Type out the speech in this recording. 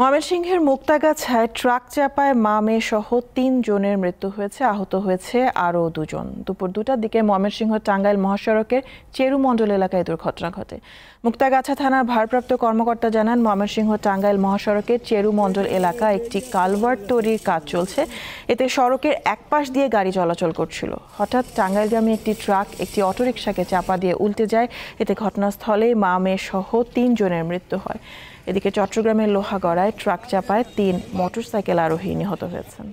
ময়মনসিংহের মুক্তাগাছায় ট্রাক চাপায় মা, মেয়ে সহ তিন জনের মৃত্যু হয়েছে, আহত হয়েছে আরও দুজন। দুপুর দুটার দিকে ময়মনসিংহ টাঙ্গাইল মহাসড়কের চেরু মণ্ডল এলাকায় দুর্ঘটনা ঘটে। মুক্তাগাছা থানার ভারপ্রাপ্ত কর্মকর্তা জানান, ময়মনসিংহ টাঙ্গাইল মহাসড়কের চেরু মণ্ডল এলাকা একটি কালভার্ট তৈরির কাজ চলছে। এতে সড়কের এক পাশ দিয়ে গাড়ি চলাচল করছিল। হঠাৎ টাঙ্গাইলগামী একটি ট্রাক একটি অটোরিকশাকে চাপা দিয়ে উল্টে যায়। এতে ঘটনাস্থলে মা, মেয়ে সহ তিন জনের মৃত্যু হয়। এদিকে চট্টগ্রামের লোহাগড়ায় ট্রাক চাপায় তিন মোটরসাইকেল আরোহী নিহত হয়েছেন।